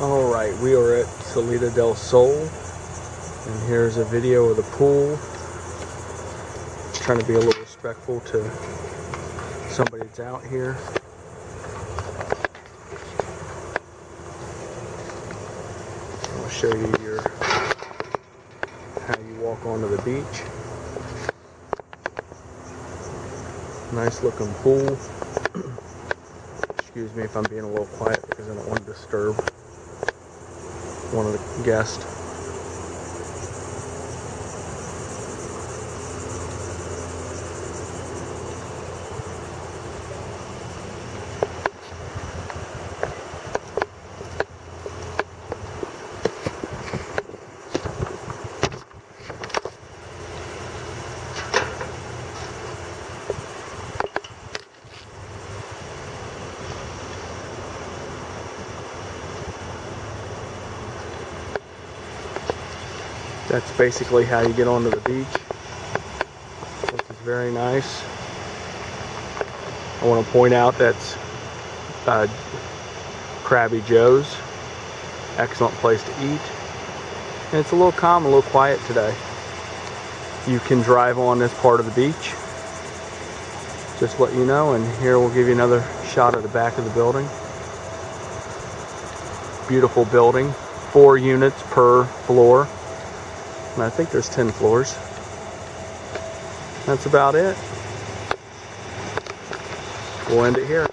Alright, we are at Salida del Sol, and here's a video of the pool. Trying to be a little respectful to somebody that's out here. I'll show you your how you walk onto the beach. Nice looking pool. Excuse me if I'm being a little quiet because I don't want to disturb one of the guests. That's basically how you get onto the beach, which is very nice. I want to point out that's uh, Crabby Joe's. Excellent place to eat. And it's a little calm, a little quiet today. You can drive on this part of the beach. Just let you know, and here we'll give you another shot of the back of the building. Beautiful building, four units per floor. And I think there's 10 floors. That's about it. We'll end it here.